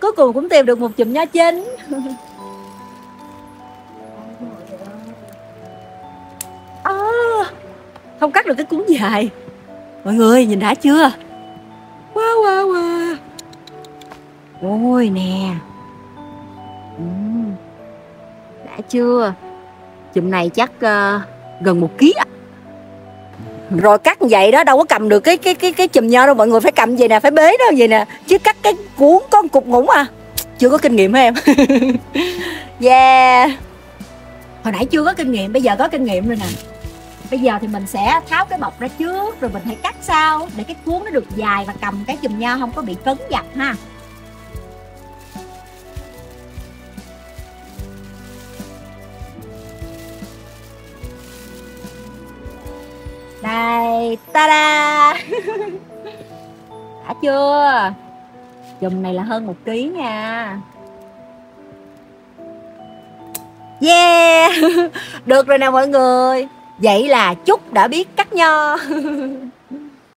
cuối cùng cũng tìm được một chùm nho chính à, không cắt được cái cuốn dài. Mọi người nhìn đã chưa? Wow wow wow ôi nè. Ừ. Đã chưa? Chùm này chắc uh, gần một ký ạ rồi cắt vậy đó đâu có cầm được cái cái cái cái chùm nho đâu mọi người phải cầm vậy nè phải bế nó vậy nè. Chứ cắt cái cuốn con cục ngủng à. Chưa có kinh nghiệm hả em? Yeah. Hồi nãy chưa có kinh nghiệm bây giờ có kinh nghiệm rồi nè. Bây giờ thì mình sẽ tháo cái bọc ra trước rồi mình hãy cắt sau để cái cuốn nó được dài và cầm cái chùm nho không có bị cứng dặt ha đây ta da đã chưa? Chùm này là hơn một ký nha. Yeah! Được rồi nè mọi người. Vậy là chúc đã biết cắt nho.